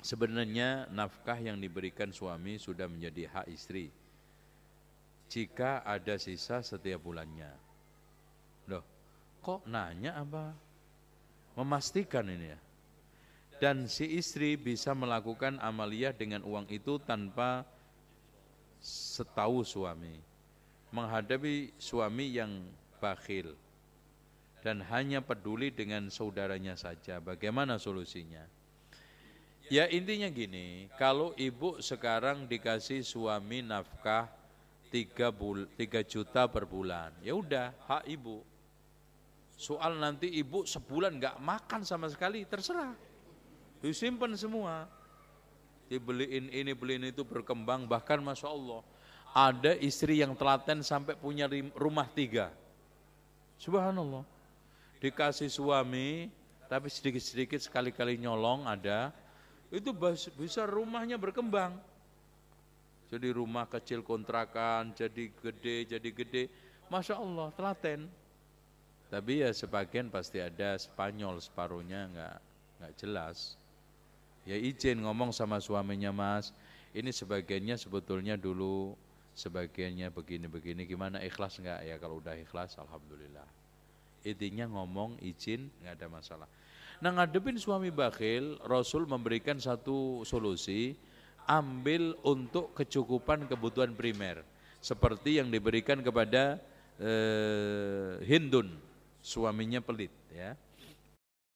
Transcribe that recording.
sebenarnya nafkah yang diberikan suami sudah menjadi hak istri jika ada sisa setiap bulannya. Loh, kok nanya apa? Memastikan ini ya. Dan si istri bisa melakukan amalia dengan uang itu tanpa setahu suami. Menghadapi suami yang bakhil dan hanya peduli dengan saudaranya saja. Bagaimana solusinya? Ya intinya gini, kalau ibu sekarang dikasih suami nafkah 3, bul 3 juta per bulan, ya udah hak ibu. Soal nanti ibu sebulan nggak makan sama sekali, terserah. Disimpan semua. Dibeliin ini, beliin itu berkembang, bahkan Masya Allah. Ada istri yang telaten sampai punya rumah tiga. Subhanallah. Dikasih suami, tapi sedikit-sedikit sekali-kali nyolong ada, itu bisa rumahnya berkembang. Jadi rumah kecil kontrakan, jadi gede, jadi gede. Masya Allah, telaten. Tapi ya sebagian pasti ada Spanyol, separuhnya enggak, enggak jelas. Ya izin ngomong sama suaminya mas, ini sebagiannya sebetulnya dulu, sebagiannya begini-begini, gimana ikhlas enggak? Ya kalau udah ikhlas, Alhamdulillah. Intinya ngomong izin, enggak ada masalah. Nah ngadepin suami bakhil, Rasul memberikan satu solusi, ambil untuk kecukupan kebutuhan primer. Seperti yang diberikan kepada eh, Hindun, suaminya pelit ya.